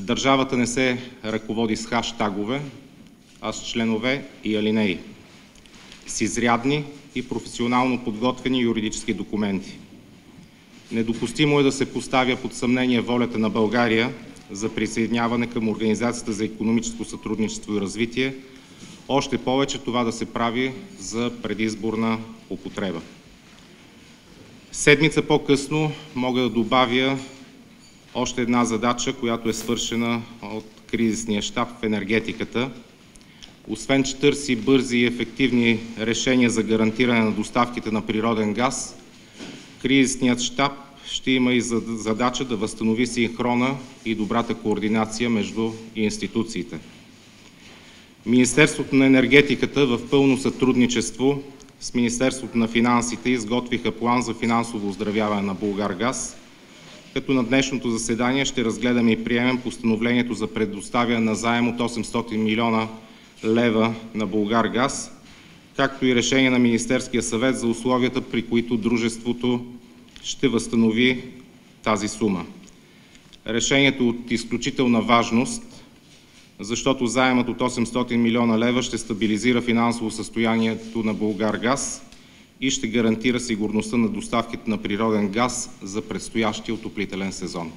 Държавата не се ръководи с хаштагове, а с членове и алинеи, с изрядни и професионално подготвени юридически документи. Недопустимо е да се поставя под съмнение волята на България за присъединяване към Организацията за економическо сътрудничество и развитие, още повече това да се прави за предизборна употреба. Седмица по-късно мога да добавя още една задача, която е свършена от кризисния щаб в енергетиката. Освен че търси бързи и ефективни решения за гарантиране на доставките на природен газ, кризисният щаб ще има и задача да възстанови синхрона и добрата координация между институциите. Министерството на енергетиката в пълно сътрудничество с Министерството на финансите изготвиха план за финансово оздравяване на Булгаргаз, като на днешното заседание ще разгледаме и приемем постановлението за предоставяне на заем от 800 милиона лева на Булгаргаз, както и решение на Министерския съвет за условията, при които дружеството ще възстанови тази сума. Решението е от изключителна важност, защото заемът от 800 милиона лева ще стабилизира финансово състоянието на Булгаргаз и ще гарантира сигурността на доставките на природен газ за предстоящия отоплителен сезон.